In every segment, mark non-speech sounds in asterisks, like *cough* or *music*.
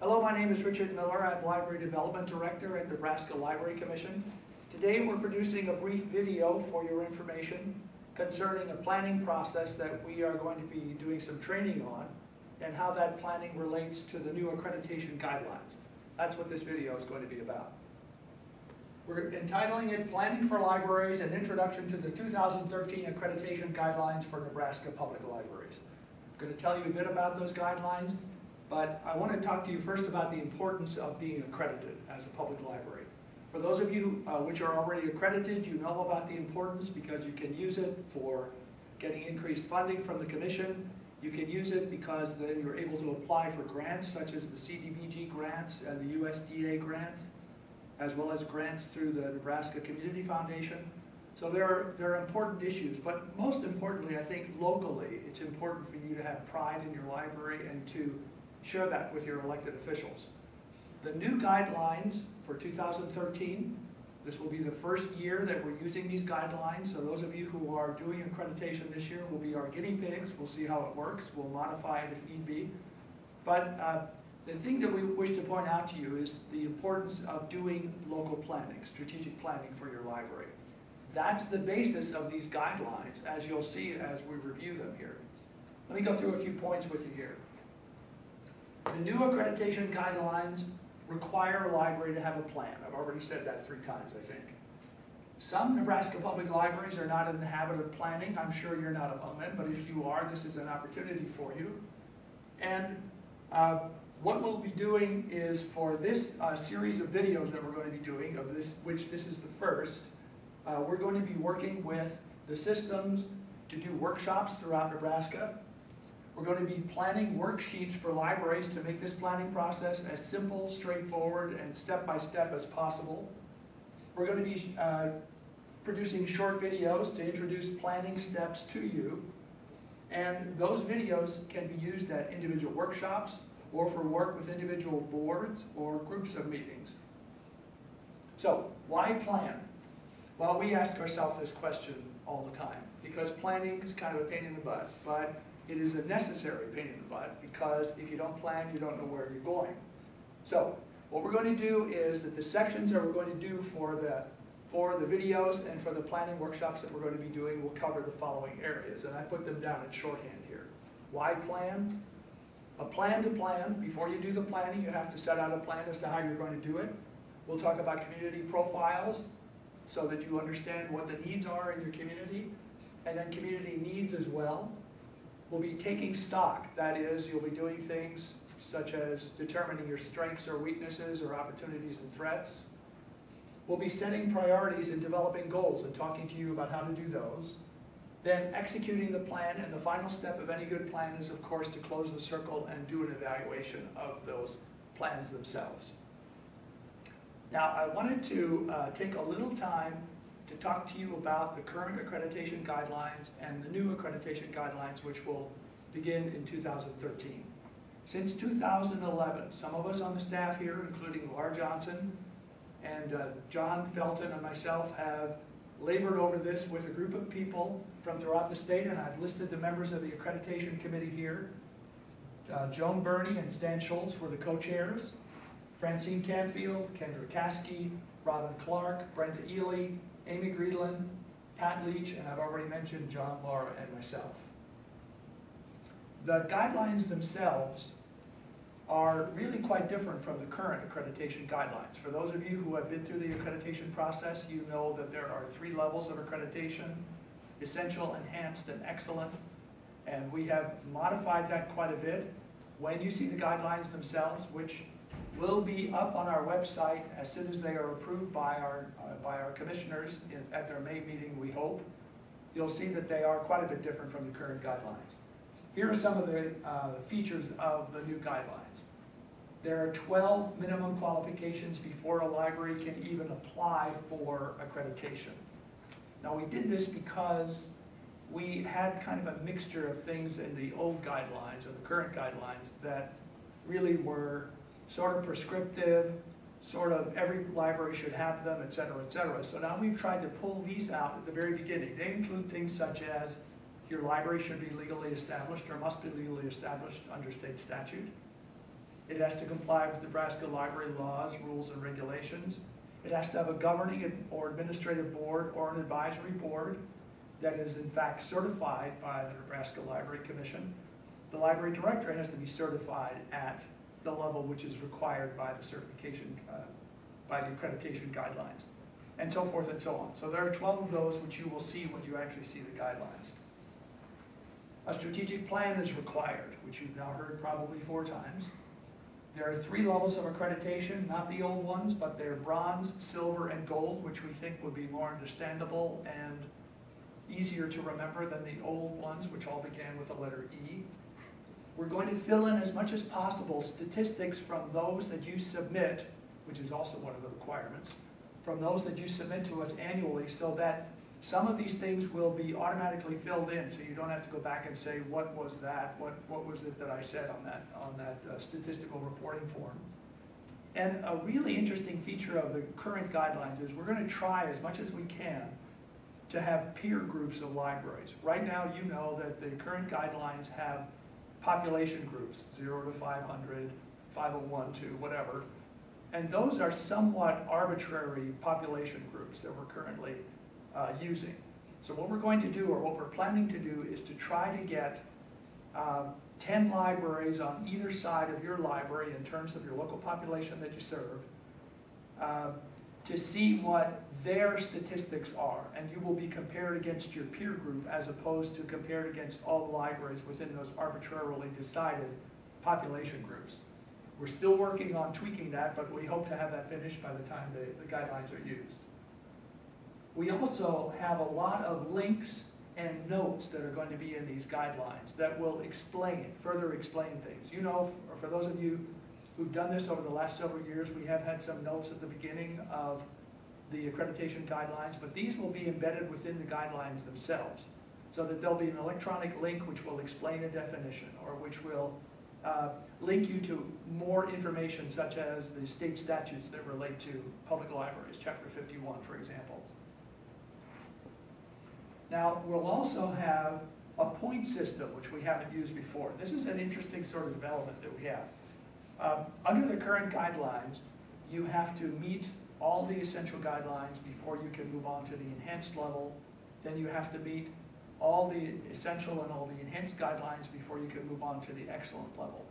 Hello, my name is Richard Miller. I'm Library Development Director at Nebraska Library Commission. Today we're producing a brief video for your information concerning a planning process that we are going to be doing some training on and how that planning relates to the new accreditation guidelines. That's what this video is going to be about. We're entitling it Planning for Libraries, an Introduction to the 2013 Accreditation Guidelines for Nebraska Public Libraries. I'm going to tell you a bit about those guidelines, but I want to talk to you first about the importance of being accredited as a public library. For those of you uh, which are already accredited, you know about the importance because you can use it for getting increased funding from the commission. You can use it because then you're able to apply for grants such as the CDBG grants and the USDA grants, as well as grants through the Nebraska Community Foundation. So there are, there are important issues, but most importantly, I think locally, it's important for you to have pride in your library and to share that with your elected officials. The new guidelines for 2013, this will be the first year that we're using these guidelines, so those of you who are doing accreditation this year will be our guinea pigs. We'll see how it works. We'll modify it if need be. But uh, the thing that we wish to point out to you is the importance of doing local planning, strategic planning for your library. That's the basis of these guidelines, as you'll see as we review them here. Let me go through a few points with you here. The new accreditation guidelines require a library to have a plan. I've already said that three times, I think. Some Nebraska public libraries are not in the habit of planning. I'm sure you're not among them, but if you are, this is an opportunity for you. And uh, what we'll be doing is for this uh, series of videos that we're going to be doing, of this, which this is the first, uh, we're going to be working with the systems to do workshops throughout Nebraska. We're going to be planning worksheets for libraries to make this planning process as simple, straightforward, and step-by-step -step as possible. We're going to be uh, producing short videos to introduce planning steps to you. And those videos can be used at individual workshops or for work with individual boards or groups of meetings. So, why plan? Well, we ask ourselves this question all the time because planning is kind of a pain in the butt, but it is a necessary pain in the butt because if you don't plan, you don't know where you're going. So, what we're going to do is that the sections that we're going to do for the for the videos and for the planning workshops that we're going to be doing will cover the following areas, and I put them down in shorthand here. Why plan? A plan to plan. Before you do the planning, you have to set out a plan as to how you're going to do it. We'll talk about community profiles so that you understand what the needs are in your community, and then community needs as well. We'll be taking stock. That is, you'll be doing things such as determining your strengths or weaknesses or opportunities and threats. We'll be setting priorities and developing goals and talking to you about how to do those. Then executing the plan, and the final step of any good plan is, of course, to close the circle and do an evaluation of those plans themselves. Now, I wanted to uh, take a little time to talk to you about the current accreditation guidelines and the new accreditation guidelines, which will begin in 2013. Since 2011, some of us on the staff here, including Laura Johnson and uh, John Felton and myself, have labored over this with a group of people from throughout the state, and I've listed the members of the accreditation committee here. Uh, Joan Burney and Stan Schultz were the co-chairs. Francine Canfield, Kendra Kasky, Robin Clark, Brenda Ely, Amy Greedland, Pat Leach, and I've already mentioned John, Laura, and myself. The guidelines themselves are really quite different from the current accreditation guidelines. For those of you who have been through the accreditation process, you know that there are three levels of accreditation, essential, enhanced, and excellent. And we have modified that quite a bit. When you see the guidelines themselves, which will be up on our website as soon as they are approved by our, uh, by our commissioners in, at their May meeting, we hope, you'll see that they are quite a bit different from the current guidelines. Here are some of the uh, features of the new guidelines. There are 12 minimum qualifications before a library can even apply for accreditation. Now we did this because we had kind of a mixture of things in the old guidelines or the current guidelines that really were sort of prescriptive, sort of every library should have them, et cetera, et cetera. So now we've tried to pull these out at the very beginning. They include things such as your library should be legally established or must be legally established under state statute. It has to comply with Nebraska library laws, rules, and regulations. It has to have a governing or administrative board or an advisory board that is in fact certified by the Nebraska Library Commission. The library director has to be certified at the level which is required by the certification, uh, by the accreditation guidelines, and so forth and so on. So there are 12 of those which you will see when you actually see the guidelines. A strategic plan is required, which you've now heard probably four times. There are three levels of accreditation, not the old ones, but they're bronze, silver, and gold, which we think would be more understandable and easier to remember than the old ones, which all began with the letter E. We're going to fill in as much as possible statistics from those that you submit, which is also one of the requirements, from those that you submit to us annually so that some of these things will be automatically filled in, so you don't have to go back and say, what was that? What, what was it that I said on that, on that uh, statistical reporting form? And a really interesting feature of the current guidelines is we're going to try as much as we can to have peer groups of libraries. Right now, you know that the current guidelines have population groups, 0 to 500, 501 to whatever. And those are somewhat arbitrary population groups that we're currently uh, using. So what we're going to do, or what we're planning to do, is to try to get uh, 10 libraries on either side of your library in terms of your local population that you serve, uh, to see what their statistics are. And you will be compared against your peer group as opposed to compared against all the libraries within those arbitrarily decided population groups. We're still working on tweaking that, but we hope to have that finished by the time the, the guidelines are used. We also have a lot of links and notes that are going to be in these guidelines that will explain, further explain things. You know, for those of you who've done this over the last several years, we have had some notes at the beginning of the accreditation guidelines, but these will be embedded within the guidelines themselves so that there'll be an electronic link which will explain a definition or which will uh, link you to more information such as the state statutes that relate to public libraries, Chapter 51, for example. Now, we'll also have a point system, which we haven't used before. This is an interesting sort of development that we have. Um, under the current guidelines, you have to meet all the essential guidelines before you can move on to the enhanced level. Then you have to meet all the essential and all the enhanced guidelines before you can move on to the excellent level.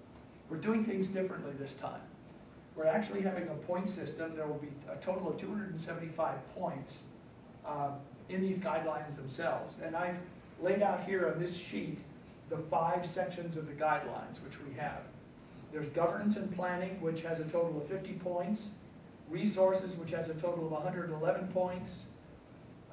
We're doing things differently this time. We're actually having a point system. There will be a total of 275 points um, in these guidelines themselves. And I've laid out here on this sheet the five sections of the guidelines which we have. There's governance and planning, which has a total of 50 points. Resources, which has a total of 111 points.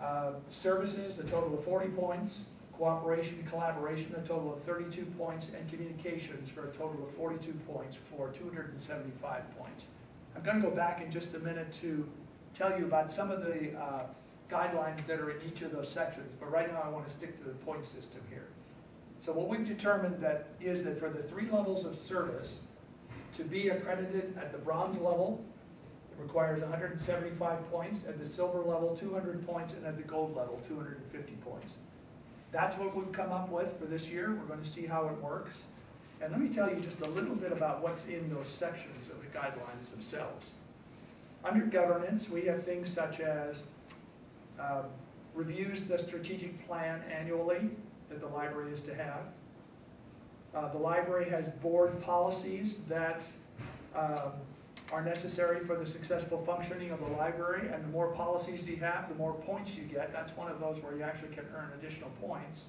Uh, services, a total of 40 points. Cooperation and collaboration, a total of 32 points. And communications for a total of 42 points for 275 points. I'm going to go back in just a minute to tell you about some of the uh, guidelines that are in each of those sections, but right now I want to stick to the point system here. So what we've determined that is that for the three levels of service, to be accredited at the bronze level, requires 175 points, at the silver level 200 points, and at the gold level 250 points. That's what we've come up with for this year. We're going to see how it works. And let me tell you just a little bit about what's in those sections of the guidelines themselves. Under governance, we have things such as uh, reviews the strategic plan annually that the library is to have. Uh, the library has board policies that um, are necessary for the successful functioning of the library, and the more policies you have, the more points you get. That's one of those where you actually can earn additional points.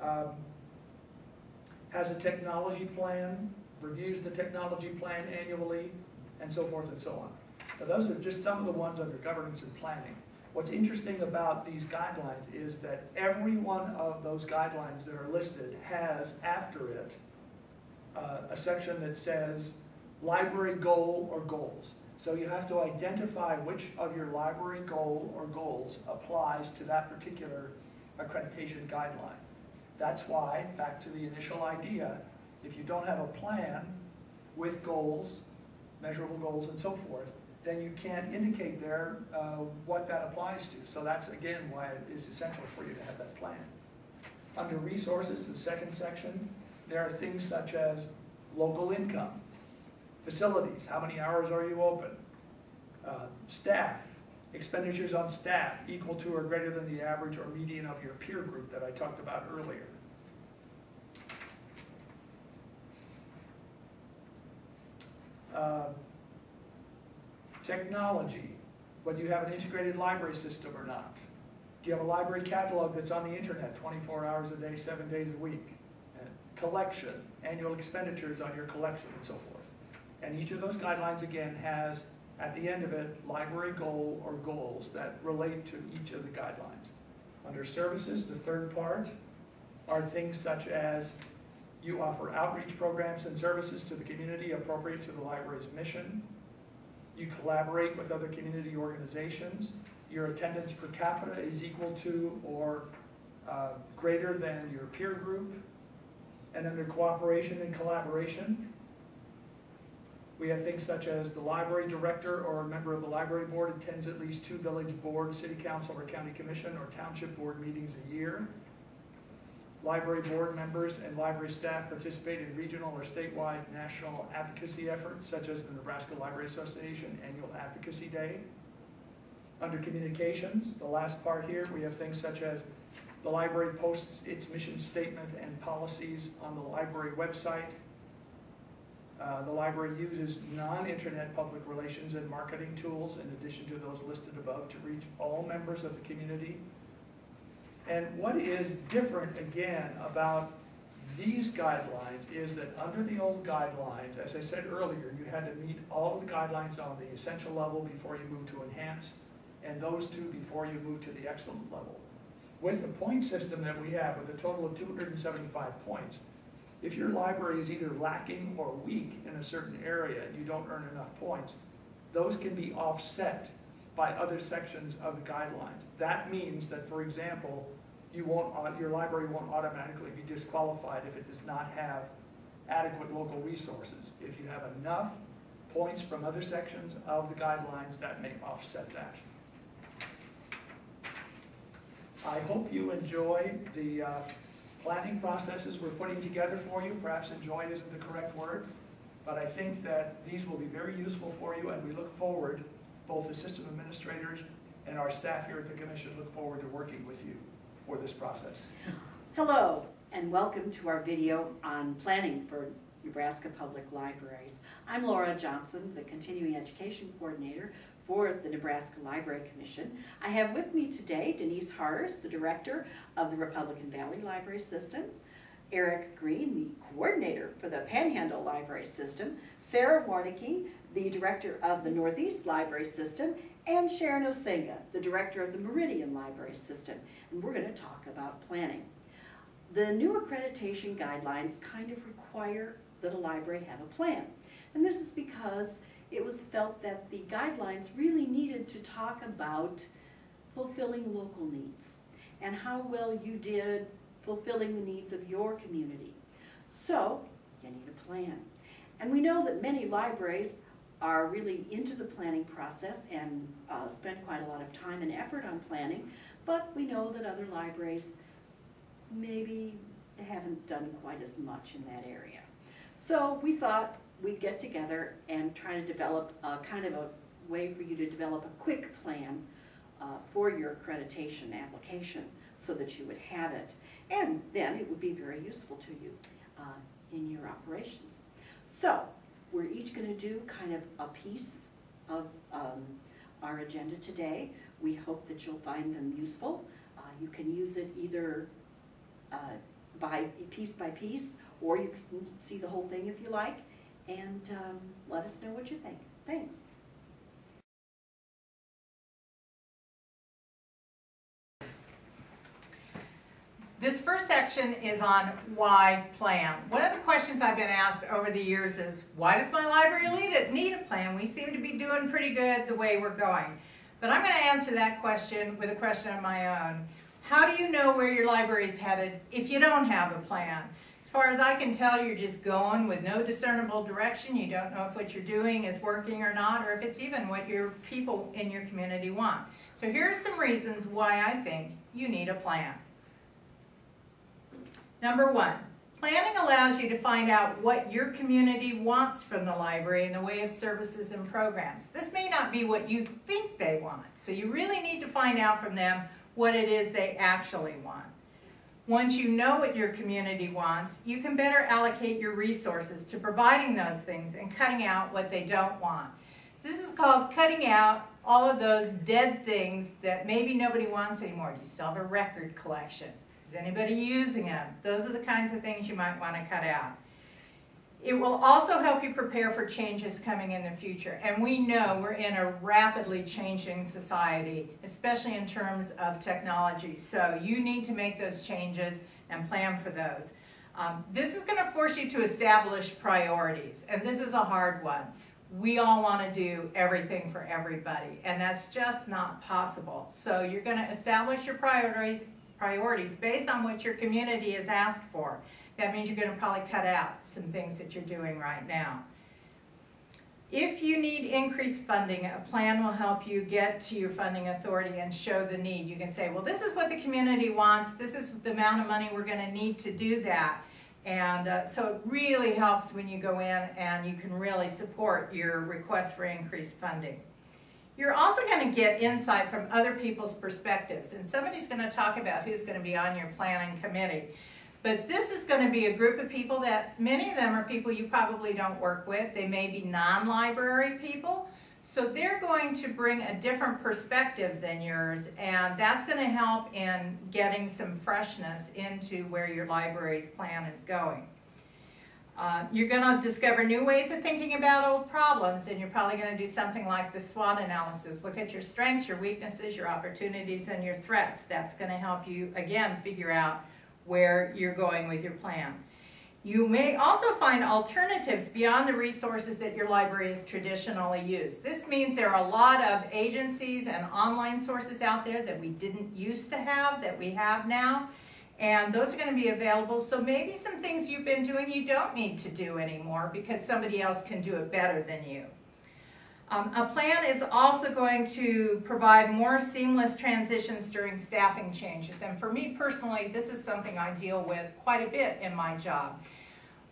Um, has a technology plan, reviews the technology plan annually, and so forth and so on. Now, those are just some of the ones under governance and planning. What's interesting about these guidelines is that every one of those guidelines that are listed has after it uh, a section that says library goal or goals. So you have to identify which of your library goal or goals applies to that particular accreditation guideline. That's why, back to the initial idea, if you don't have a plan with goals, measurable goals and so forth, then you can't indicate there uh, what that applies to. So that's, again, why it is essential for you to have that plan. Under resources, the second section, there are things such as local income, facilities, how many hours are you open, uh, staff, expenditures on staff equal to or greater than the average or median of your peer group that I talked about earlier. Uh, technology, whether you have an integrated library system or not. Do you have a library catalog that's on the internet 24 hours a day, seven days a week? And collection, annual expenditures on your collection and so forth. And each of those guidelines, again, has at the end of it, library goal or goals that relate to each of the guidelines. Under services, the third part are things such as you offer outreach programs and services to the community appropriate to the library's mission. You collaborate with other community organizations. Your attendance per capita is equal to or uh, greater than your peer group. And under cooperation and collaboration, we have things such as the library director or a member of the library board attends at least two village board, city council, or county commission, or township board meetings a year. Library board members and library staff participate in regional or statewide national advocacy efforts, such as the Nebraska Library Association Annual Advocacy Day. Under communications, the last part here, we have things such as the library posts its mission statement and policies on the library website, uh, the library uses non-internet public relations and marketing tools in addition to those listed above to reach all members of the community. And what is different, again, about these guidelines is that under the old guidelines, as I said earlier, you had to meet all of the guidelines on the essential level before you move to enhance, and those two before you move to the excellent level. With the point system that we have, with a total of 275 points, if your library is either lacking or weak in a certain area and you don't earn enough points, those can be offset by other sections of the guidelines. That means that, for example, you won't, uh, your library won't automatically be disqualified if it does not have adequate local resources. If you have enough points from other sections of the guidelines, that may offset that. I hope you enjoy the uh, planning processes we're putting together for you. Perhaps enjoy isn't the correct word, but I think that these will be very useful for you and we look forward, both the system administrators and our staff here at the commission look forward to working with you for this process. Hello and welcome to our video on planning for Nebraska Public Libraries. I'm Laura Johnson, the Continuing Education Coordinator for the Nebraska Library Commission. I have with me today Denise Harders, the Director of the Republican Valley Library System, Eric Green, the Coordinator for the Panhandle Library System, Sarah Warnicki, the Director of the Northeast Library System, and Sharon Osenga, the Director of the Meridian Library System. And we're going to talk about planning. The new accreditation guidelines kind of require that a library have a plan. And this is because it was felt that the guidelines really needed to talk about fulfilling local needs and how well you did fulfilling the needs of your community. So, you need a plan. And we know that many libraries are really into the planning process and uh, spend quite a lot of time and effort on planning, but we know that other libraries maybe haven't done quite as much in that area. So we thought we get together and try to develop a kind of a way for you to develop a quick plan uh, for your accreditation application so that you would have it. And then it would be very useful to you uh, in your operations. So we're each going to do kind of a piece of um, our agenda today. We hope that you'll find them useful. Uh, you can use it either uh, by piece by piece, or you can see the whole thing if you like and um, let us know what you think. Thanks. This first section is on why plan. One of the questions I've been asked over the years is, why does my library need a plan? We seem to be doing pretty good the way we're going. But I'm going to answer that question with a question of my own. How do you know where your library is headed if you don't have a plan? As far as I can tell, you're just going with no discernible direction. You don't know if what you're doing is working or not, or if it's even what your people in your community want. So here are some reasons why I think you need a plan. Number one, Planning allows you to find out what your community wants from the library in the way of services and programs. This may not be what you think they want, so you really need to find out from them what it is they actually want. Once you know what your community wants, you can better allocate your resources to providing those things and cutting out what they don't want. This is called cutting out all of those dead things that maybe nobody wants anymore. Do you still have a record collection? Is anybody using them? Those are the kinds of things you might want to cut out. It will also help you prepare for changes coming in the future. And we know we're in a rapidly changing society, especially in terms of technology. So you need to make those changes and plan for those. Um, this is going to force you to establish priorities, and this is a hard one. We all want to do everything for everybody, and that's just not possible. So you're going to establish your priorities, priorities based on what your community has asked for. That means you're going to probably cut out some things that you're doing right now. If you need increased funding, a plan will help you get to your funding authority and show the need. You can say, well, this is what the community wants. This is the amount of money we're going to need to do that. And uh, so it really helps when you go in and you can really support your request for increased funding. You're also going to get insight from other people's perspectives. And somebody's going to talk about who's going to be on your planning committee. But this is going to be a group of people that many of them are people you probably don't work with. They may be non-library people. So they're going to bring a different perspective than yours, and that's going to help in getting some freshness into where your library's plan is going. Uh, you're going to discover new ways of thinking about old problems, and you're probably going to do something like the SWOT analysis. Look at your strengths, your weaknesses, your opportunities, and your threats. That's going to help you, again, figure out where you're going with your plan. You may also find alternatives beyond the resources that your library has traditionally used. This means there are a lot of agencies and online sources out there that we didn't used to have that we have now. And those are going to be available. So maybe some things you've been doing you don't need to do anymore because somebody else can do it better than you. Um, a plan is also going to provide more seamless transitions during staffing changes. And for me personally, this is something I deal with quite a bit in my job.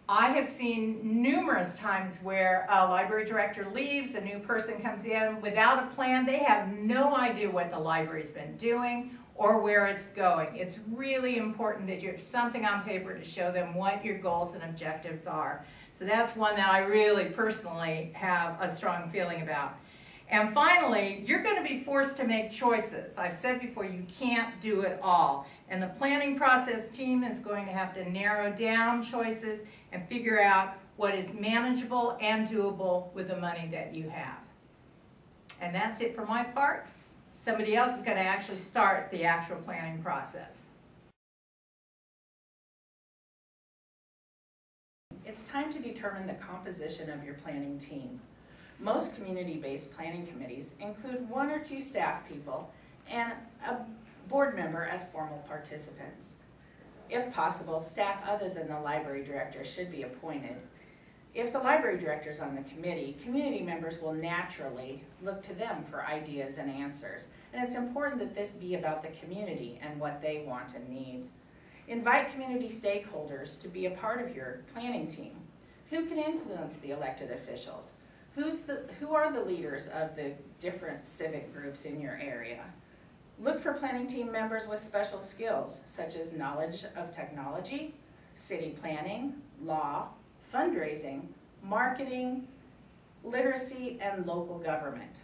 I have seen numerous times where a library director leaves, a new person comes in without a plan. They have no idea what the library's been doing or where it's going. It's really important that you have something on paper to show them what your goals and objectives are. So that's one that I really personally have a strong feeling about. And finally, you're going to be forced to make choices. I've said before, you can't do it all. And the planning process team is going to have to narrow down choices and figure out what is manageable and doable with the money that you have. And that's it for my part. Somebody else is going to actually start the actual planning process. It's time to determine the composition of your planning team. Most community-based planning committees include one or two staff people and a board member as formal participants. If possible, staff other than the library director should be appointed. If the library director is on the committee, community members will naturally look to them for ideas and answers. And it's important that this be about the community and what they want and need. Invite community stakeholders to be a part of your planning team. Who can influence the elected officials? Who's the, who are the leaders of the different civic groups in your area? Look for planning team members with special skills, such as knowledge of technology, city planning, law, fundraising, marketing, literacy, and local government.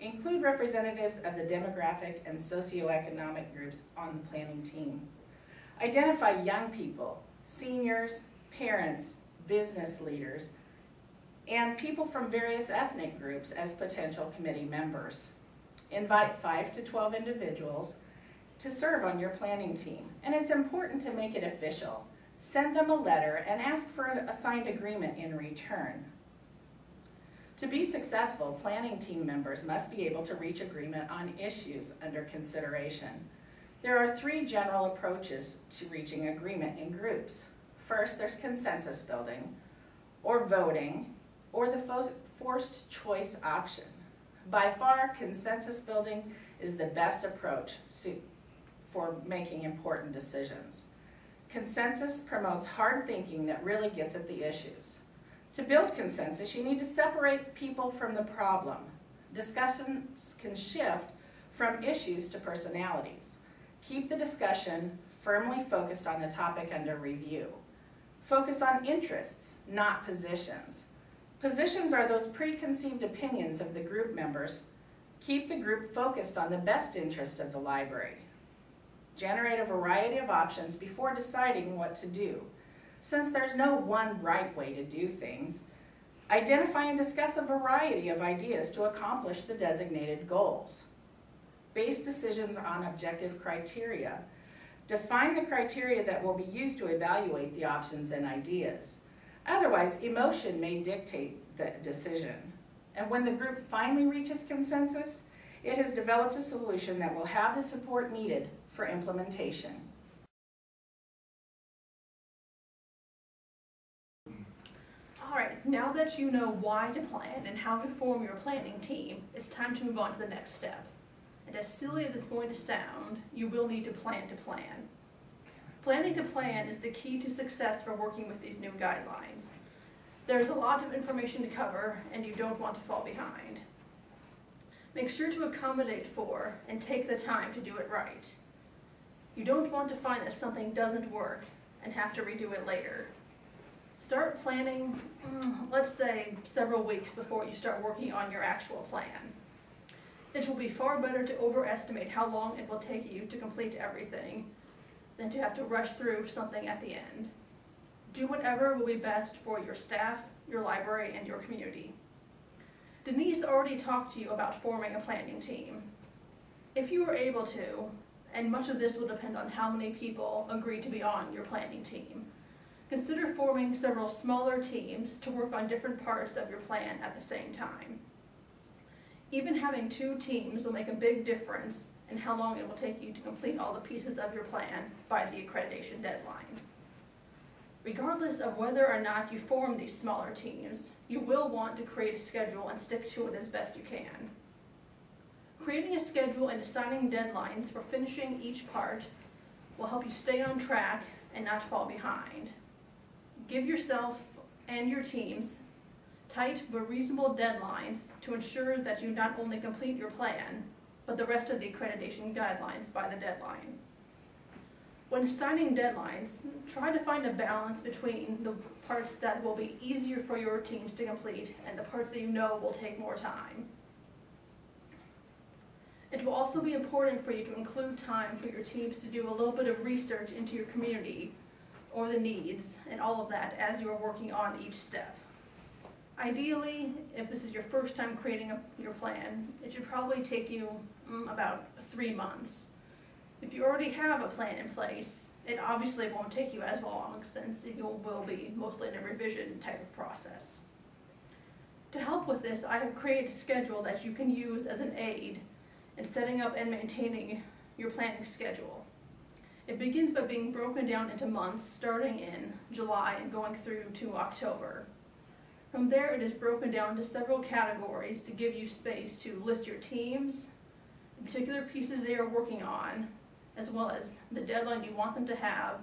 Include representatives of the demographic and socioeconomic groups on the planning team. Identify young people, seniors, parents, business leaders, and people from various ethnic groups as potential committee members. Invite 5 to 12 individuals to serve on your planning team, and it's important to make it official. Send them a letter and ask for a signed agreement in return. To be successful, planning team members must be able to reach agreement on issues under consideration. There are three general approaches to reaching agreement in groups. First, there's consensus building, or voting, or the forced choice option. By far, consensus building is the best approach for making important decisions. Consensus promotes hard thinking that really gets at the issues. To build consensus, you need to separate people from the problem. Discussions can shift from issues to personalities. Keep the discussion firmly focused on the topic under review. Focus on interests, not positions. Positions are those preconceived opinions of the group members. Keep the group focused on the best interest of the library. Generate a variety of options before deciding what to do. Since there's no one right way to do things, identify and discuss a variety of ideas to accomplish the designated goals. Base decisions on objective criteria. Define the criteria that will be used to evaluate the options and ideas. Otherwise, emotion may dictate the decision. And when the group finally reaches consensus, it has developed a solution that will have the support needed for implementation. All right, now that you know why to plan and how to form your planning team, it's time to move on to the next step. As silly as it's going to sound, you will need to plan to plan. Planning to plan is the key to success for working with these new guidelines. There's a lot of information to cover, and you don't want to fall behind. Make sure to accommodate for and take the time to do it right. You don't want to find that something doesn't work and have to redo it later. Start planning, mm, let's say, several weeks before you start working on your actual plan. It will be far better to overestimate how long it will take you to complete everything than to have to rush through something at the end. Do whatever will be best for your staff, your library, and your community. Denise already talked to you about forming a planning team. If you are able to, and much of this will depend on how many people agree to be on your planning team, consider forming several smaller teams to work on different parts of your plan at the same time. Even having two teams will make a big difference in how long it will take you to complete all the pieces of your plan by the accreditation deadline. Regardless of whether or not you form these smaller teams, you will want to create a schedule and stick to it as best you can. Creating a schedule and assigning deadlines for finishing each part will help you stay on track and not fall behind. Give yourself and your teams tight but reasonable deadlines to ensure that you not only complete your plan, but the rest of the accreditation guidelines by the deadline. When assigning deadlines, try to find a balance between the parts that will be easier for your teams to complete and the parts that you know will take more time. It will also be important for you to include time for your teams to do a little bit of research into your community or the needs and all of that as you are working on each step. Ideally, if this is your first time creating a, your plan, it should probably take you mm, about three months. If you already have a plan in place, it obviously won't take you as long since it will be mostly in a revision type of process. To help with this, I have created a schedule that you can use as an aid in setting up and maintaining your planning schedule. It begins by being broken down into months starting in July and going through to October. From there, it is broken down into several categories to give you space to list your teams, the particular pieces they are working on, as well as the deadline you want them to have,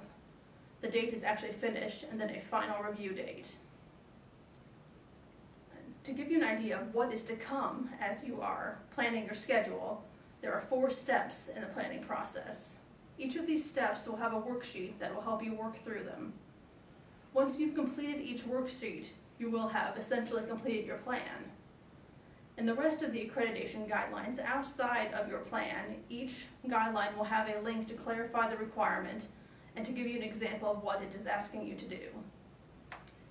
the date is actually finished, and then a final review date. To give you an idea of what is to come as you are planning your schedule, there are four steps in the planning process. Each of these steps will have a worksheet that will help you work through them. Once you've completed each worksheet, you will have essentially completed your plan. In the rest of the accreditation guidelines outside of your plan, each guideline will have a link to clarify the requirement and to give you an example of what it is asking you to do.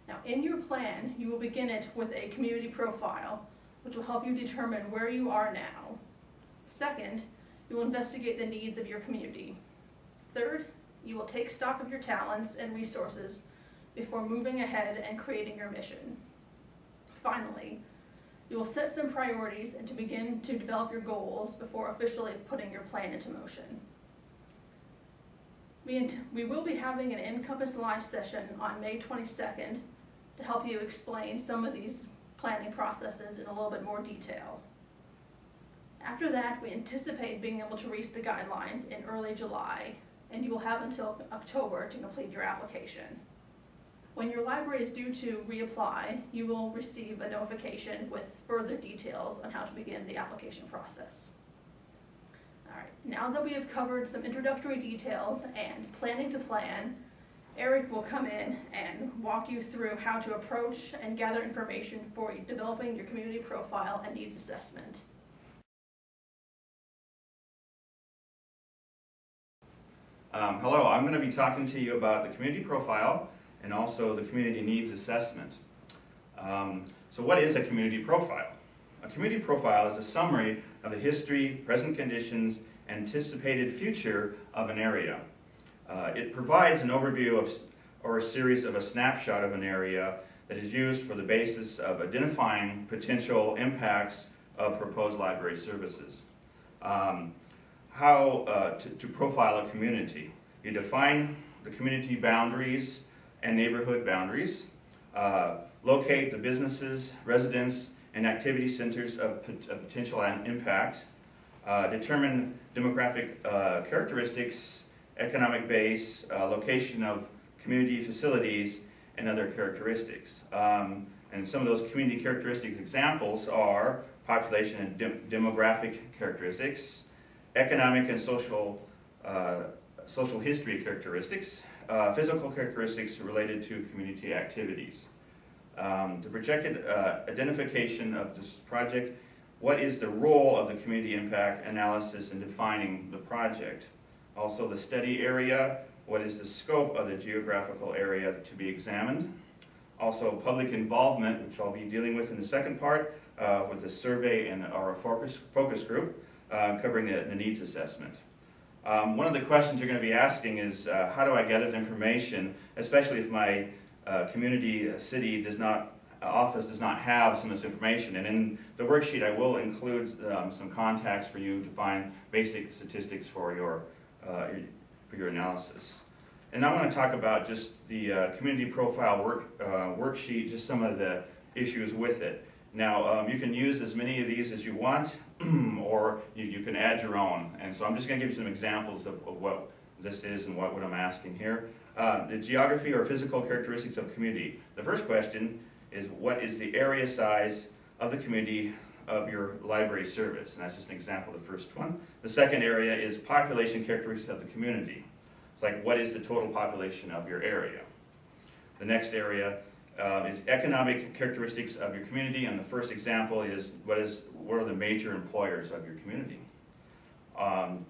Now, in your plan, you will begin it with a community profile, which will help you determine where you are now. Second, you will investigate the needs of your community. Third, you will take stock of your talents and resources before moving ahead and creating your mission. Finally, you will set some priorities and to begin to develop your goals before officially putting your plan into motion. We, we will be having an Encompass Live session on May 22nd to help you explain some of these planning processes in a little bit more detail. After that, we anticipate being able to reach the guidelines in early July and you will have until October to complete your application. When your library is due to reapply, you will receive a notification with further details on how to begin the application process. All right, now that we have covered some introductory details and planning to plan, Eric will come in and walk you through how to approach and gather information for developing your community profile and needs assessment. Um, hello, I'm going to be talking to you about the community profile and also the community needs assessment. Um, so what is a community profile? A community profile is a summary of the history, present conditions, anticipated future of an area. Uh, it provides an overview of or a series of a snapshot of an area that is used for the basis of identifying potential impacts of proposed library services. Um, how uh, to, to profile a community. You define the community boundaries and neighborhood boundaries, uh, locate the businesses, residents, and activity centers of, of potential impact, uh, determine demographic uh, characteristics, economic base, uh, location of community facilities, and other characteristics. Um, and some of those community characteristics examples are population and de demographic characteristics, economic and social, uh, social history characteristics, uh, physical characteristics related to community activities. Um, the projected uh, identification of this project, what is the role of the community impact analysis in defining the project? Also the study area, what is the scope of the geographical area to be examined? Also public involvement, which I'll be dealing with in the second part, uh, with the survey and our focus, focus group uh, covering the, the, needs assessment. Um, one of the questions you're going to be asking is, uh, how do I gather the information, especially if my uh, community uh, city does not, uh, office does not have some of this information. And in the worksheet, I will include um, some contacts for you to find basic statistics for your, for your analysis. And I want to talk about just the uh, community profile work, uh, worksheet, just some of the issues with it. Now, um, you can use as many of these as you want, *clears throat* or you, you, can add your own. And so I'm just going to give you some examples of, of what this is and what, what I'm asking here. Uh, the geography or physical characteristics of community. The first question is what is the area size of the community of your library service? And that's just an example of the first one. The second area is population characteristics of the community. It's like what is the total population of your area? The next area uh, is economic characteristics of your community, and the first example is what is what are the major employers of your community. Um,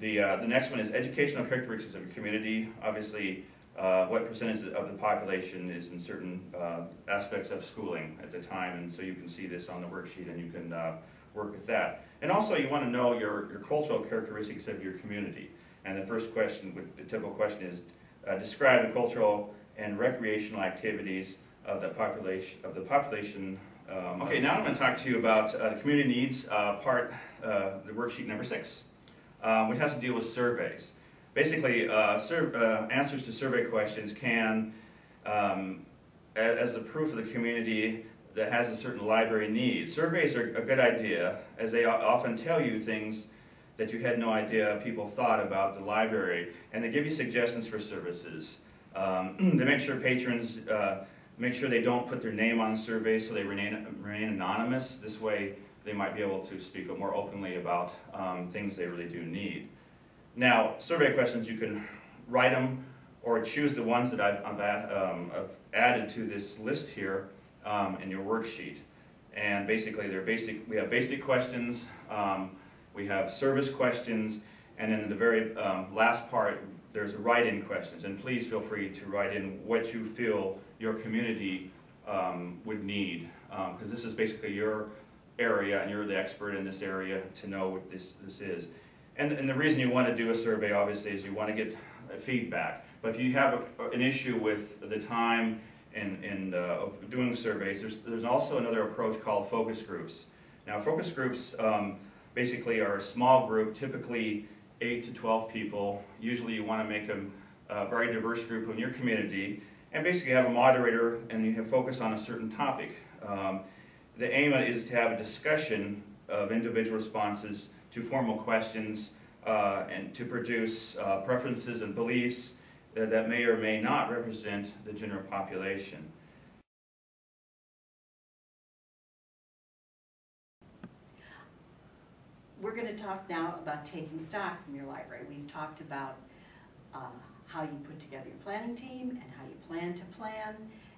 the uh, the next one is educational characteristics of your community. Obviously, uh, what percentage of the population is in certain uh, aspects of schooling at the time, and so you can see this on the worksheet, and you can uh, work with that. And also, you want to know your your cultural characteristics of your community. And the first question, the typical question is, uh, describe the cultural and recreational activities of the population. Of the population. Um, okay, now I'm going to talk to you about uh, the community needs uh, part, uh, the worksheet number six, um, which has to deal with surveys. Basically, uh, uh, answers to survey questions can, um, as a proof of the community that has a certain library need. Surveys are a good idea, as they often tell you things that you had no idea people thought about the library, and they give you suggestions for services. Um, *clears throat* they make sure patrons uh, make sure they don't put their name on the survey so they remain, remain anonymous. This way they might be able to speak more openly about um, things they really do need. Now, survey questions, you can write them or choose the ones that I've, I've, um, I've added to this list here um, in your worksheet. And basically, they're basic. we have basic questions, um, we have service questions, and then the very um, last part, there's write-in questions, and please feel free to write in what you feel your community um, would need, because um, this is basically your area, and you're the expert in this area to know what this, this is. And, and the reason you want to do a survey, obviously, is you want to get feedback. But if you have a, an issue with the time and, and uh, doing surveys, there's, there's also another approach called focus groups. Now, focus groups um, basically are a small group, typically 8 to 12 people. Usually you want to make them a very diverse group in your community and basically have a moderator and you have focus on a certain topic. Um, the aim is to have a discussion of individual responses to formal questions uh, and to produce uh, preferences and beliefs that, that may or may not represent the general population. We're going to talk now about taking stock from your library. We've talked about uh, how you put together your planning team and how you plan to plan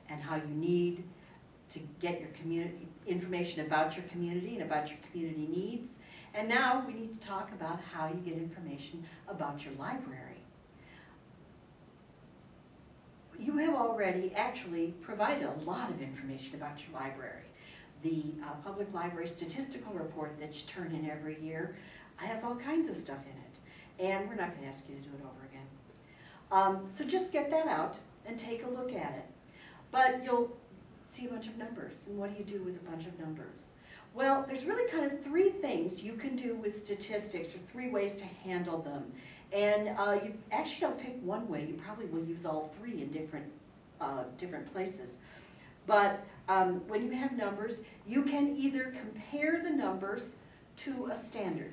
and how you need to get your community, information about your community and about your community needs. And now we need to talk about how you get information about your library. You have already actually provided a lot of information about your library. The uh, Public Library Statistical Report that you turn in every year has all kinds of stuff in it. And we're not going to ask you to do it over again. Um, so just get that out and take a look at it. But you'll see a bunch of numbers. And what do you do with a bunch of numbers? Well, there's really kind of three things you can do with statistics, or three ways to handle them. And uh, you actually don't pick one way. You probably will use all three in different, uh, different places. But um, when you have numbers, you can either compare the numbers to a standard.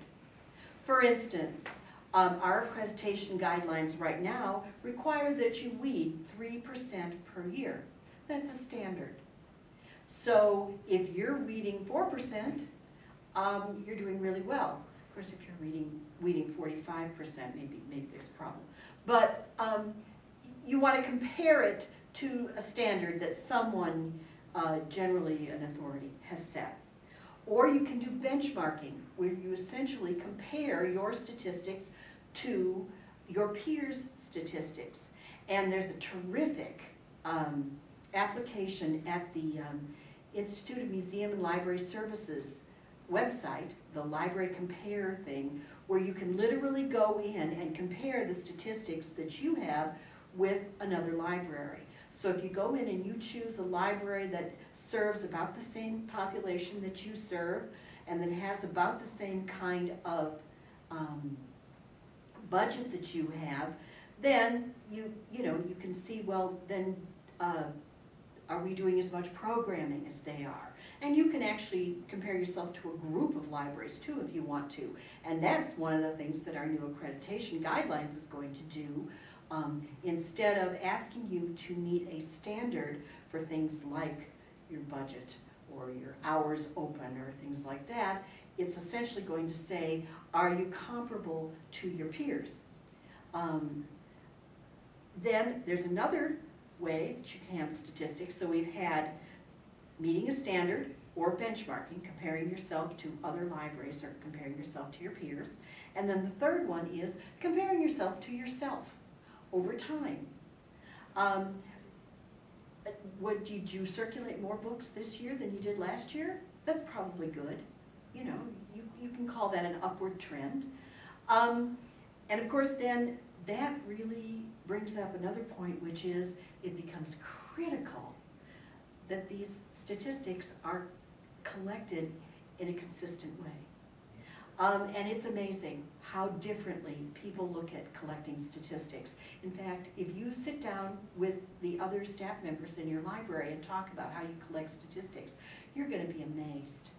For instance, um, our accreditation guidelines right now require that you weed 3% per year. That's a standard. So if you're weeding 4%, um, you're doing really well. Of course, if you're reading, weeding 45%, maybe, maybe there's a problem. But um, you want to compare it to a standard that someone, uh, generally an authority, has set. Or you can do benchmarking, where you essentially compare your statistics to your peers' statistics. And there's a terrific um, application at the um, Institute of Museum and Library Services website, the Library Compare thing, where you can literally go in and compare the statistics that you have with another library. So if you go in and you choose a library that serves about the same population that you serve, and that has about the same kind of um, budget that you have, then you, you know, you can see, well, then uh, are we doing as much programming as they are? And you can actually compare yourself to a group of libraries too if you want to. And that's one of the things that our new accreditation guidelines is going to do. Um, instead of asking you to meet a standard for things like your budget or your hours open or things like that, it's essentially going to say, are you comparable to your peers? Um, then there's another way that you can have statistics. So we've had meeting a standard or benchmarking, comparing yourself to other libraries or comparing yourself to your peers. And then the third one is comparing yourself to yourself over time. Um, what, did you circulate more books this year than you did last year? That's probably good. You know, you, you can call that an upward trend. Um, and of course then that really brings up another point, which is it becomes critical that these statistics are collected in a consistent way. Um, and it's amazing how differently people look at collecting statistics. In fact, if you sit down with the other staff members in your library and talk about how you collect statistics, you're going to be amazed.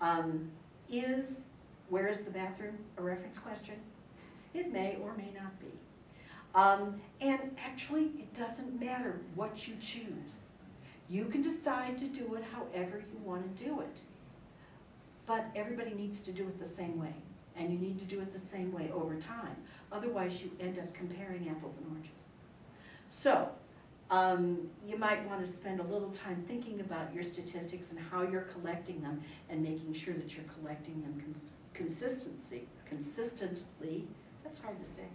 Um, is, where is the bathroom, a reference question? It may or may not be. Um, and actually, it doesn't matter what you choose. You can decide to do it however you want to do it. But everybody needs to do it the same way. And you need to do it the same way over time. Otherwise, you end up comparing apples and oranges. So, um, you might want to spend a little time thinking about your statistics and how you're collecting them and making sure that you're collecting them cons consistency, consistently. That's hard to say.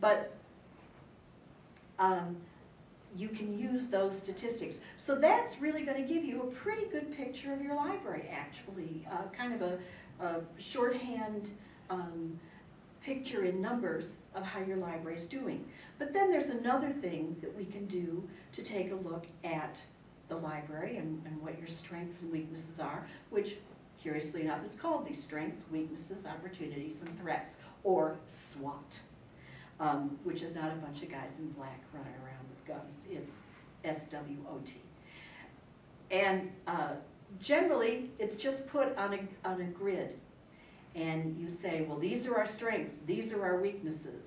But um, you can use those statistics. So that's really going to give you a pretty good picture of your library, actually, uh, kind of a, a shorthand um, picture in numbers of how your library is doing. But then there's another thing that we can do to take a look at the library and, and what your strengths and weaknesses are, which curiously enough is called the strengths, weaknesses, opportunities, and threats, or SWOT, um, which is not a bunch of guys in black running around with guns. It's S-W-O-T. And uh, generally, it's just put on a, on a grid. and you say, well, these are our strengths, these are our weaknesses.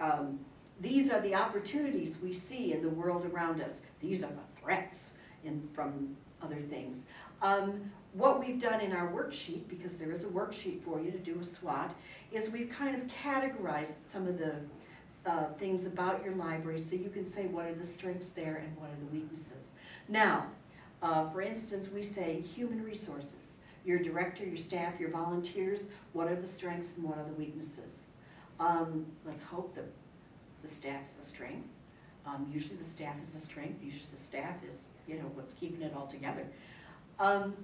Um, these are the opportunities we see in the world around us. These are the threats in, from other things. Um, what we've done in our worksheet, because there is a worksheet for you to do a SWOT, is we've kind of categorized some of the uh, things about your library so you can say what are the strengths there and what are the weaknesses. Now, uh, for instance, we say human resources. Your director, your staff, your volunteers, what are the strengths and what are the weaknesses? Um, let's hope that the staff is a strength. Um, usually the staff is a strength, usually the staff is, you know, what's keeping it all together. Um,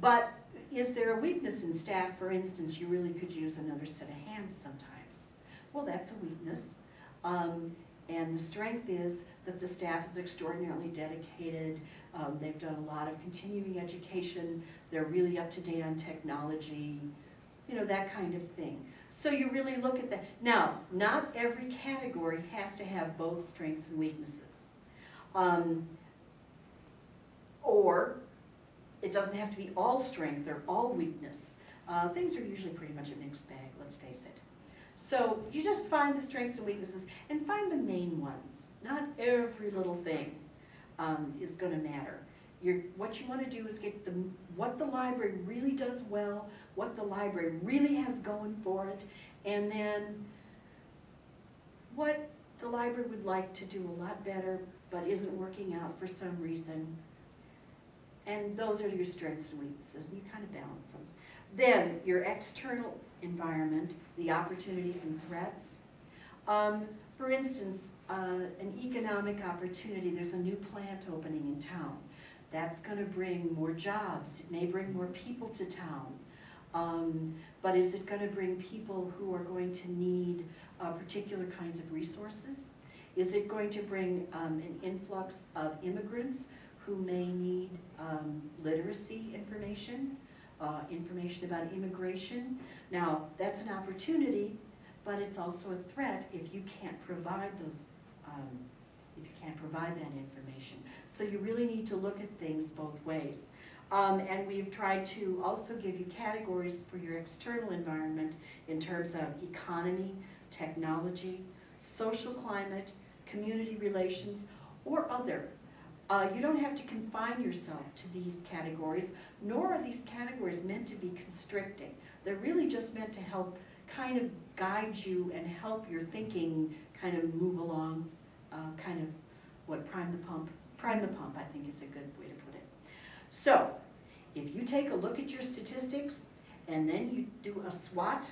but is there a weakness in staff, for instance, you really could use another set of hands sometimes? Well, that's a weakness. Um, and the strength is that the staff is extraordinarily dedicated. Um, they've done a lot of continuing education. They're really up to date on technology, you know, that kind of thing. So you really look at that. Now, not every category has to have both strengths and weaknesses. Um, or it doesn't have to be all strength or all weakness. Uh, things are usually pretty much a mixed bag, let's face it. So you just find the strengths and weaknesses and find the main ones. Not every little thing um, is going to matter. You're, what you want to do is get the, what the library really does well, what the library really has going for it, and then what the library would like to do a lot better but isn't working out for some reason. And those are your strengths and weaknesses, and you kind of balance them. Then your external environment, the opportunities and threats. Um, for instance, uh, an economic opportunity, there's a new plant opening in town. That's going to bring more jobs. It may bring more people to town. Um, but is it going to bring people who are going to need uh, particular kinds of resources? Is it going to bring um, an influx of immigrants who may need um, literacy information, uh, information about immigration? Now, that's an opportunity, but it's also a threat if you can't provide those, um, if you can't provide that information. So you really need to look at things both ways. Um, and we've tried to also give you categories for your external environment in terms of economy, technology, social climate, community relations, or other. Uh, you don't have to confine yourself to these categories, nor are these categories meant to be constricting. They're really just meant to help kind of guide you and help your thinking kind of move along, uh, kind of what prime the pump. Prime the pump, I think is a good way to put it. So, if you take a look at your statistics and then you do a SWOT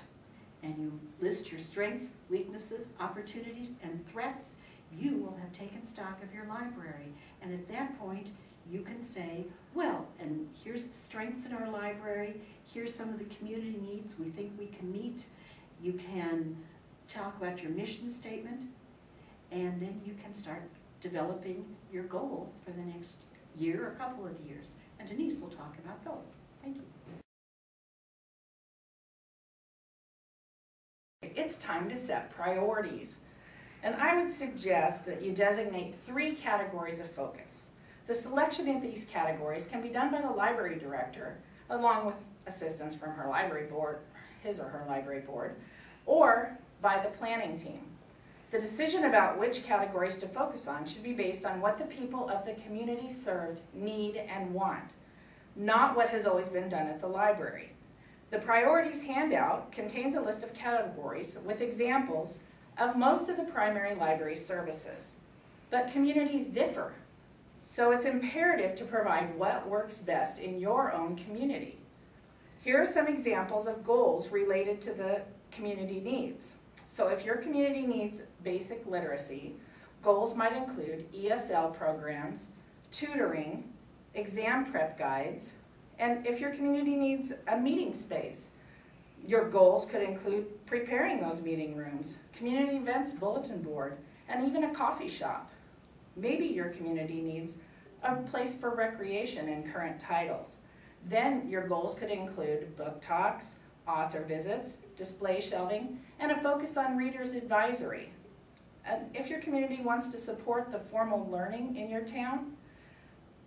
and you list your strengths, weaknesses, opportunities, and threats, you will have taken stock of your library. And at that point, you can say, well, and here's the strengths in our library, here's some of the community needs we think we can meet. You can talk about your mission statement, and then you can start developing your goals for the next year or couple of years. And Denise will talk about those. Thank you. It's time to set priorities. And I would suggest that you designate three categories of focus. The selection of these categories can be done by the library director, along with assistance from her library board, his or her library board, or by the planning team. The decision about which categories to focus on should be based on what the people of the community served need and want, not what has always been done at the library. The priorities handout contains a list of categories with examples of most of the primary library services. But communities differ, so it's imperative to provide what works best in your own community. Here are some examples of goals related to the community needs. So if your community needs basic literacy, goals might include ESL programs, tutoring, exam prep guides, and if your community needs a meeting space, your goals could include preparing those meeting rooms, community events bulletin board, and even a coffee shop. Maybe your community needs a place for recreation and current titles. Then your goals could include book talks, author visits, display shelving, and a focus on readers advisory. And if your community wants to support the formal learning in your town,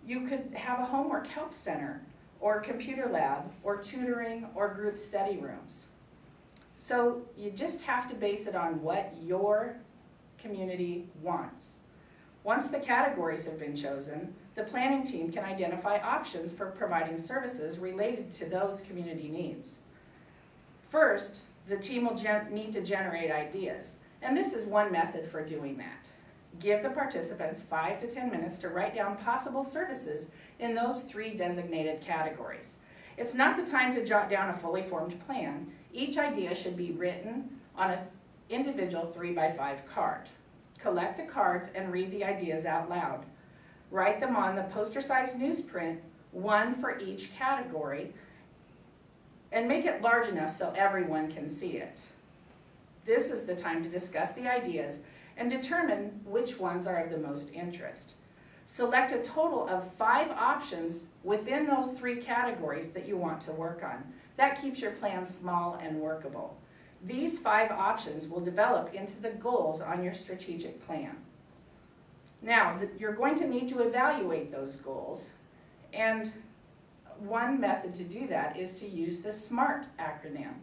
you could have a homework help center or computer lab, or tutoring, or group study rooms. So you just have to base it on what your community wants. Once the categories have been chosen, the planning team can identify options for providing services related to those community needs. First, the team will need to generate ideas, and this is one method for doing that. Give the participants five to 10 minutes to write down possible services in those three designated categories. It's not the time to jot down a fully formed plan. Each idea should be written on an individual three by five card. Collect the cards and read the ideas out loud. Write them on the poster-sized newsprint, one for each category, and make it large enough so everyone can see it. This is the time to discuss the ideas and determine which ones are of the most interest. Select a total of five options within those three categories that you want to work on. That keeps your plan small and workable. These five options will develop into the goals on your strategic plan. Now, you're going to need to evaluate those goals, and one method to do that is to use the SMART acronym.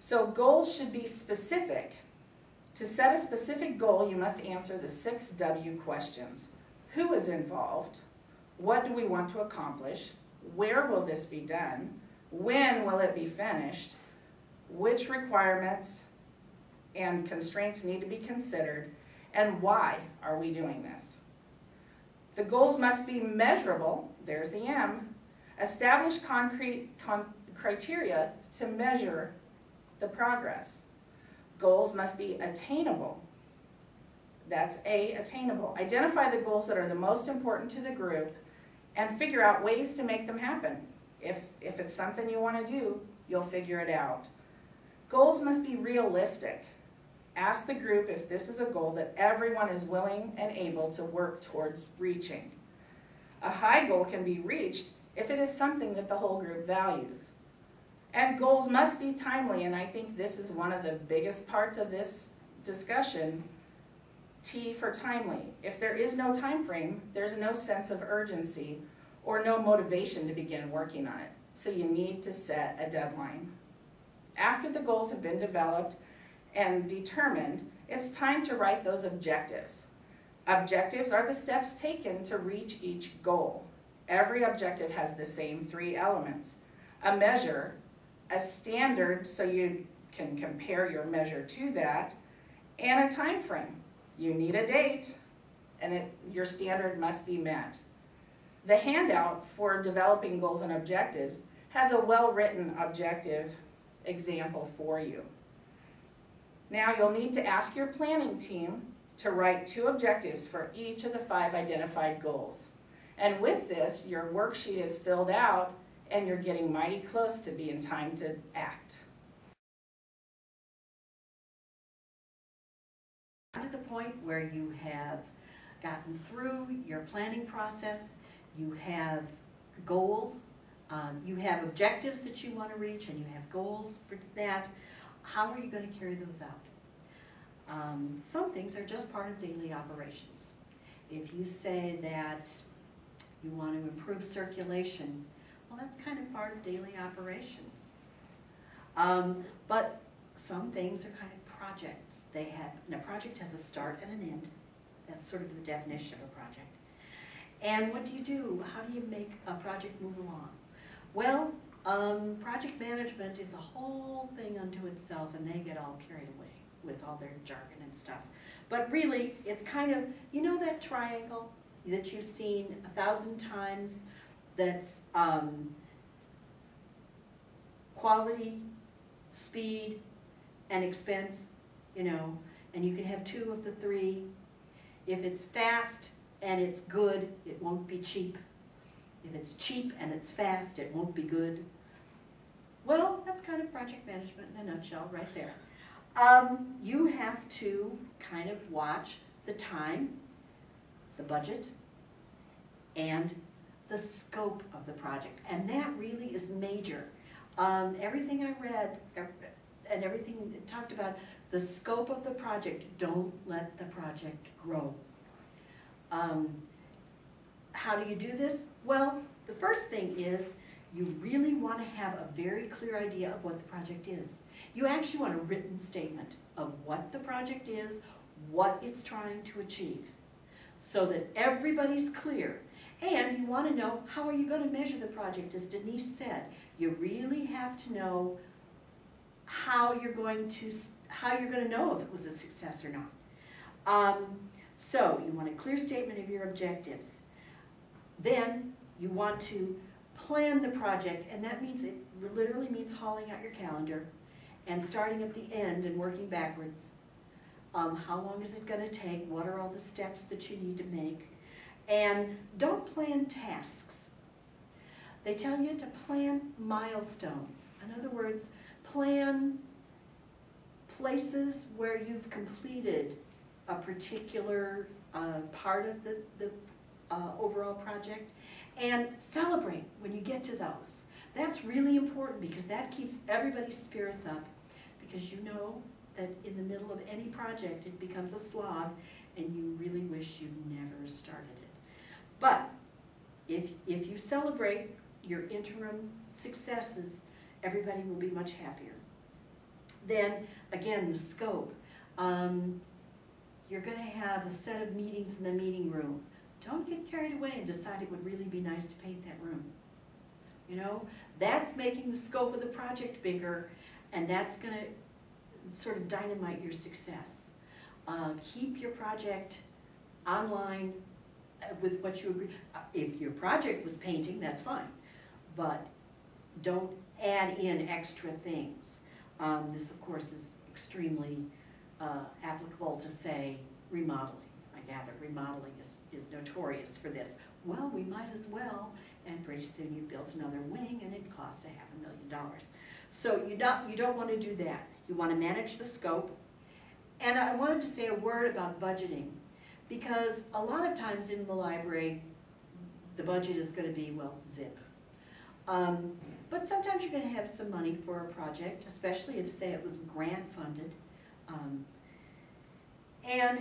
So goals should be specific. To set a specific goal, you must answer the six W questions. Who is involved? What do we want to accomplish? Where will this be done? When will it be finished? Which requirements and constraints need to be considered? And why are we doing this? The goals must be measurable, there's the M. Establish concrete con- criteria to measure the progress. Goals must be attainable. That's A, attainable. Identify the goals that are the most important to the group and figure out ways to make them happen. If, if it's something you want to do, you'll figure it out. Goals must be realistic. Ask the group if this is a goal that everyone is willing and able to work towards reaching. A high goal can be reached if it is something that the whole group values. And goals must be timely, and I think this is one of the biggest parts of this discussion. T for timely. If there is no time frame, there's no sense of urgency or no motivation to begin working on it. So you need to set a deadline. After the goals have been developed and determined, it's time to write those objectives. Objectives are the steps taken to reach each goal. Every objective has the same three elements. A measure, a standard so you can compare your measure to that, and a time frame. You need a date, and it, your standard must be met. The handout for developing goals and objectives has a well-written objective example for you. Now you'll need to ask your planning team to write two objectives for each of the five identified goals. And with this, your worksheet is filled out and you're getting mighty close to being time to act. To the point where you have gotten through your planning process, you have goals, um, you have objectives that you want to reach, and you have goals for that. How are you going to carry those out? Um, some things are just part of daily operations. If you say that you want to improve circulation, well, that's kind of part of daily operations. Um, but some things are kind of projects. They have, and a project has a start and an end. That's sort of the definition of a project. And what do you do? How do you make a project move along? Well, um, project management is a whole thing unto itself, and they get all carried away with all their jargon and stuff. But really, it's kind of, you know that triangle that you've seen a thousand times that's um, quality, speed, and expense, you know, and you can have two of the three. If it's fast and it's good, it won't be cheap. If it's cheap and it's fast, it won't be good. Well, that's kind of project management in a nutshell right there. Um, you have to kind of watch the time, the budget, and the scope of the project. And that really is major. Um, everything I read er, and everything talked about, the scope of the project, don't let the project grow. Um, how do you do this? Well, the first thing is you really want to have a very clear idea of what the project is. You actually want a written statement of what the project is, what it's trying to achieve, so that everybody's clear. And you want to know, how are you going to measure the project? As Denise said, you really have to know how you're going to, how you're going to know if it was a success or not. Um, so you want a clear statement of your objectives. Then you want to plan the project, and that means it literally means hauling out your calendar and starting at the end and working backwards. Um, how long is it going to take? What are all the steps that you need to make? And don't plan tasks. They tell you to plan milestones. In other words, plan places where you've completed a particular uh, part of the, the uh, overall project and celebrate when you get to those. That's really important because that keeps everybody's spirits up because you know that in the middle of any project it becomes a slog and you really wish you never started it. But if, if you celebrate your interim successes, everybody will be much happier. Then, again, the scope. Um, you're going to have a set of meetings in the meeting room. Don't get carried away and decide it would really be nice to paint that room. You know, that's making the scope of the project bigger, and that's going to sort of dynamite your success. Uh, keep your project online uh, with what you agree. Uh, if your project was painting, that's fine, but don't add in extra things. Um, this, of course, is extremely uh, applicable to, say, remodeling. I gather remodeling is, is notorious for this. Well, we might as well, and pretty soon you built another wing and it cost a half a million dollars. So you don't, you don't want to do that. You want to manage the scope. And I wanted to say a word about budgeting because a lot of times in the library, the budget is going to be, well, zip. Um, but sometimes you're going to have some money for a project, especially if, say, it was grant funded. Um, and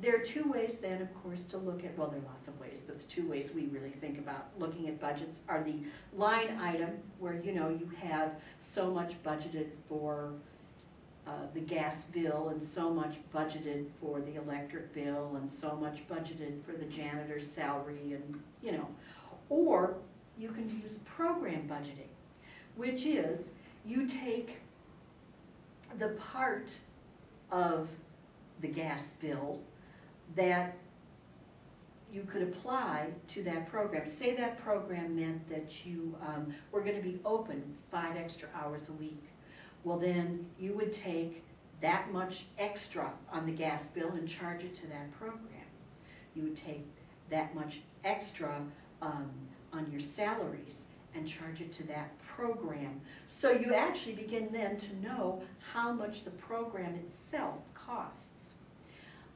there are two ways then, of course, to look at, well, there are lots of ways, but the two ways we really think about looking at budgets are the line item, where, you know, you have so much budgeted for uh, the gas bill and so much budgeted for the electric bill and so much budgeted for the janitor's salary and, you know. Or you can use program budgeting, which is you take the part of the gas bill that you could apply to that program. Say that program meant that you um, were going to be open five extra hours a week. Well, then you would take that much extra on the gas bill and charge it to that program. You would take that much extra um, on your salaries and charge it to that program. So you actually begin then to know how much the program itself costs.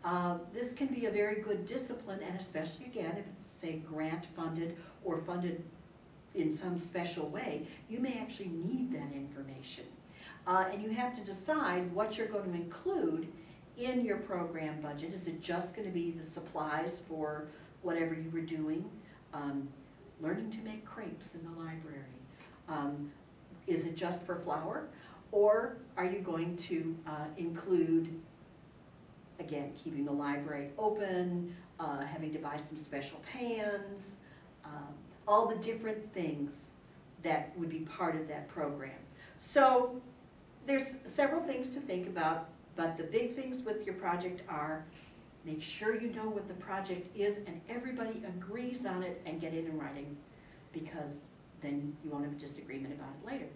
Uh, this can be a very good discipline, and especially again, if it's say grant funded or funded in some special way, you may actually need that information. Uh, and you have to decide what you're going to include in your program budget. Is it just going to be the supplies for whatever you were doing? Um, learning to make crepes in the library. Um, is it just for flour? Or are you going to uh, include, again, keeping the library open, uh, having to buy some special pans, um, all the different things that would be part of that program. So there's several things to think about, but the big things with your project are make sure you know what the project is and everybody agrees on it and get it in writing because then you won't have a disagreement about it later.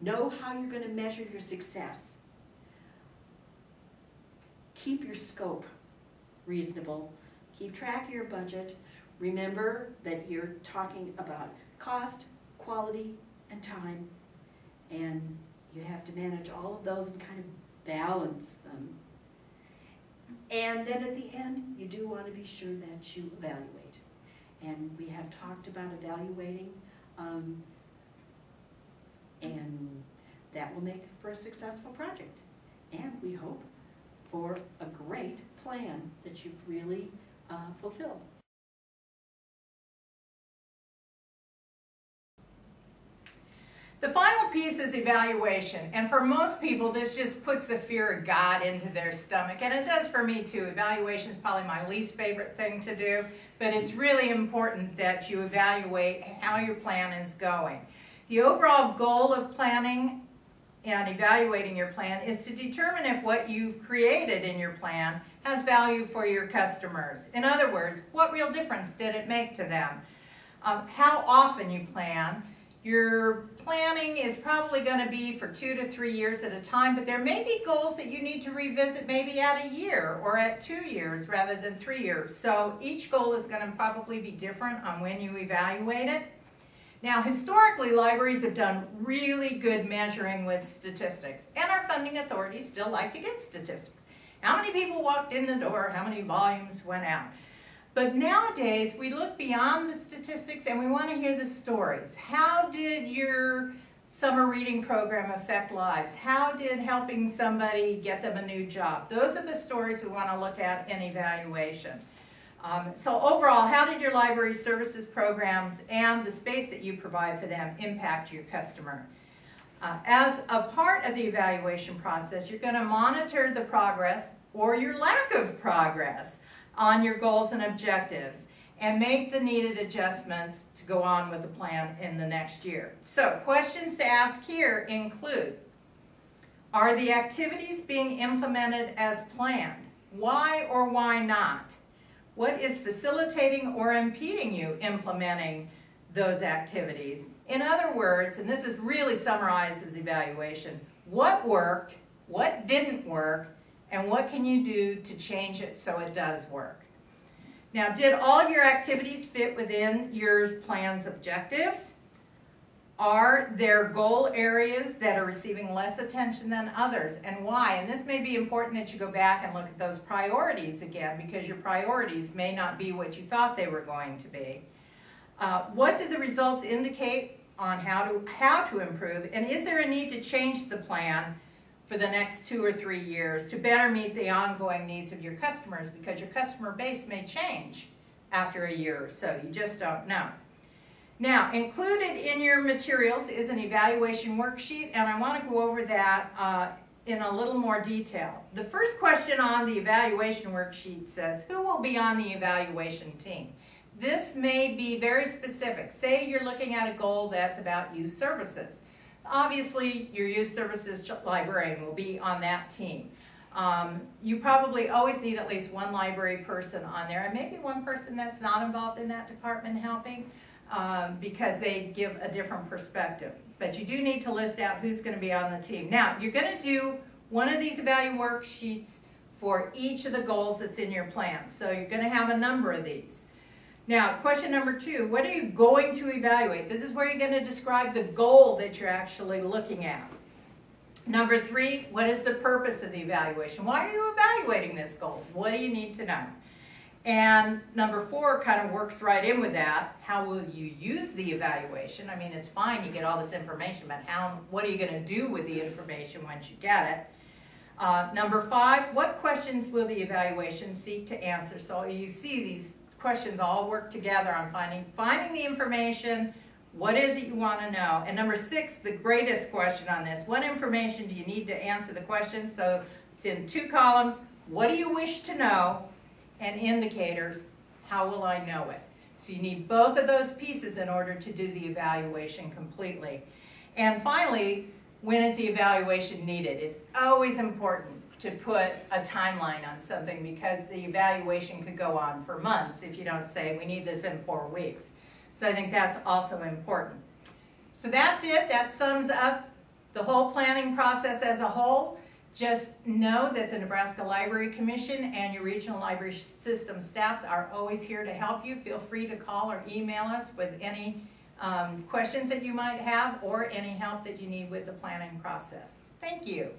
Know how you're going to measure your success. Keep your scope reasonable. Keep track of your budget. Remember that you're talking about cost, quality, and time. And you have to manage all of those and kind of balance them. And then at the end, you do want to be sure that you evaluate. And we have talked about evaluating, um, and that will make for a successful project. And we hope for a great plan that you've really uh, fulfilled. The final piece is evaluation, and for most people, this just puts the fear of God into their stomach, and it does for me too. Evaluation is probably my least favorite thing to do, but it's really important that you evaluate how your plan is going. The overall goal of planning and evaluating your plan is to determine if what you've created in your plan has value for your customers. In other words, what real difference did it make to them? Um, how often you plan, your planning is probably going to be for two to three years at a time, but there may be goals that you need to revisit maybe at a year or at two years rather than three years. So each goal is going to probably be different on when you evaluate it. Now, historically, libraries have done really good measuring with statistics, and our funding authorities still like to get statistics. How many people walked in the door? How many volumes went out? But nowadays, we look beyond the statistics and we want to hear the stories. How did your summer reading program affect lives? How did helping somebody get them a new job? Those are the stories we want to look at in evaluation. Um, so overall, how did your library services programs and the space that you provide for them impact your customer? Uh, as a part of the evaluation process, you're going to monitor the progress or your lack of progress on your goals and objectives and make the needed adjustments to go on with the plan in the next year. So questions to ask here include, are the activities being implemented as planned? Why or why not? What is facilitating or impeding you implementing those activities? In other words, and this is really summarized as evaluation, what worked, what didn't work, and what can you do to change it so it does work? Now, did all of your activities fit within your plan's objectives? Are there goal areas that are receiving less attention than others, and why? And this may be important that you go back and look at those priorities again, because your priorities may not be what you thought they were going to be. Uh, what did the results indicate on how to, how to improve, and is there a need to change the plan for the next two or three years to better meet the ongoing needs of your customers because your customer base may change after a year or so. You just don't know. Now, included in your materials is an evaluation worksheet, and I want to go over that uh, in a little more detail. The first question on the evaluation worksheet says, who will be on the evaluation team? This may be very specific. Say you're looking at a goal that's about youth services. Obviously, your youth services librarian will be on that team. Um, you probably always need at least one library person on there, and maybe one person that's not involved in that department helping, um, because they give a different perspective. But you do need to list out who's going to be on the team. Now, you're going to do one of these evaluation worksheets for each of the goals that's in your plan. So you're going to have a number of these. Now, question number two, what are you going to evaluate? This is where you're going to describe the goal that you're actually looking at. Number three, what is the purpose of the evaluation? Why are you evaluating this goal? What do you need to know? And number four kind of works right in with that. How will you use the evaluation? I mean, it's fine, you get all this information, but how? what are you going to do with the information once you get it? Uh, number five, what questions will the evaluation seek to answer? So you see these questions all work together on finding, finding the information, what is it you want to know? And number six, the greatest question on this, what information do you need to answer the question? So it's in two columns, what do you wish to know? And indicators, how will I know it? So you need both of those pieces in order to do the evaluation completely. And finally, when is the evaluation needed? It's always important to put a timeline on something because the evaluation could go on for months if you don't say, we need this in four weeks. So I think that's also important. So that's it. That sums up the whole planning process as a whole. Just know that the Nebraska Library Commission and your regional library system staffs are always here to help you. Feel free to call or email us with any um, questions that you might have or any help that you need with the planning process. Thank you.